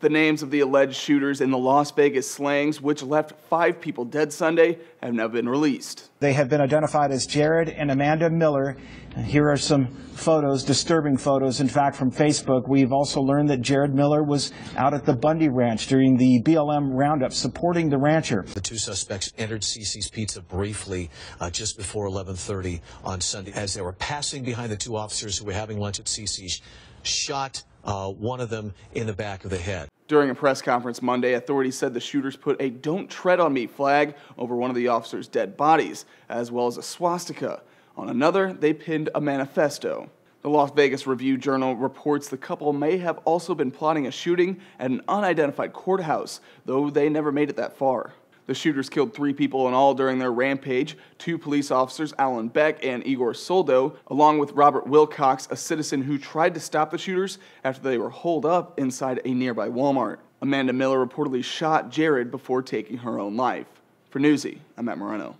The names of the alleged shooters in the Las Vegas slangs, which left five people dead Sunday, have now been released. They have been identified as Jerad and Amanda Miller. Here are some photos, disturbing photos, in fact, from Facebook. We've also learned that Jerad Miller was out at the Bundy Ranch during the BLM roundup supporting the rancher. The two suspects entered CiCi's Pizza briefly uh, just before 11:30 on Sunday as they were passing behind the two officers who were having lunch at CiCi's. shot uh, one of them in the back of the head. During a press conference Monday, authorities said the shooters put a Don't Tread on Me flag over one of the officers' dead bodies, as well as a swastika. On another, they pinned a manifesto. The Las Vegas Review Journal reports the couple may have also been plotting a shooting at an unidentified courthouse, though they never made it that far. The shooters killed three people in all during their rampage two police officers, Alan Beck and Igor Soldo, along with Robert Wilcox, a citizen who tried to stop the shooters after they were holed up inside a nearby Walmart. Amanda Miller reportedly shot Jerad before taking her own life. For Newsy, I'm Matt Moreno.